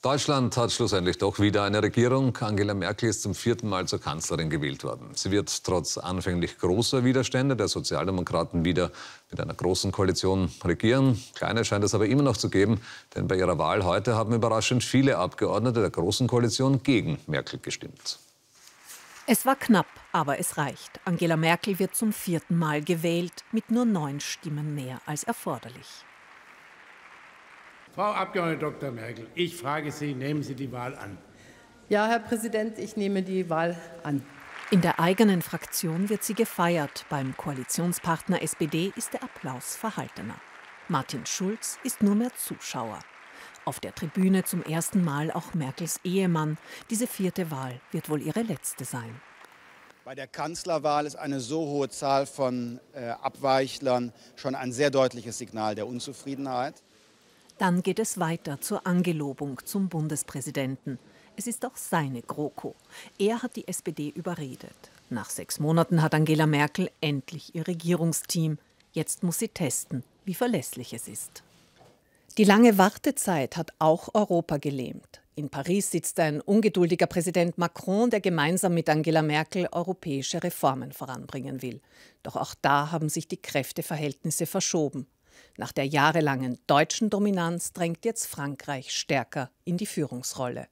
Deutschland hat schlussendlich doch wieder eine Regierung. Angela Merkel ist zum vierten Mal zur Kanzlerin gewählt worden. Sie wird trotz anfänglich großer Widerstände der Sozialdemokraten wieder mit einer großen Koalition regieren. Kleine scheint es aber immer noch zu geben, denn bei ihrer Wahl heute haben überraschend viele Abgeordnete der Großen Koalition gegen Merkel gestimmt. Es war knapp, aber es reicht. Angela Merkel wird zum vierten Mal gewählt, mit nur neun Stimmen mehr als erforderlich. Frau Abgeordnete Dr. Merkel, ich frage Sie, nehmen Sie die Wahl an? Ja, Herr Präsident, ich nehme die Wahl an. In der eigenen Fraktion wird sie gefeiert. Beim Koalitionspartner SPD ist der Applaus verhaltener. Martin Schulz ist nur mehr Zuschauer. Auf der Tribüne zum ersten Mal auch Merkels Ehemann. Diese vierte Wahl wird wohl ihre letzte sein. Bei der Kanzlerwahl ist eine so hohe Zahl von äh, Abweichlern schon ein sehr deutliches Signal der Unzufriedenheit. Dann geht es weiter zur Angelobung zum Bundespräsidenten. Es ist auch seine GroKo. Er hat die SPD überredet. Nach sechs Monaten hat Angela Merkel endlich ihr Regierungsteam. Jetzt muss sie testen, wie verlässlich es ist. Die lange Wartezeit hat auch Europa gelähmt. In Paris sitzt ein ungeduldiger Präsident Macron, der gemeinsam mit Angela Merkel europäische Reformen voranbringen will. Doch auch da haben sich die Kräfteverhältnisse verschoben. Nach der jahrelangen deutschen Dominanz drängt jetzt Frankreich stärker in die Führungsrolle.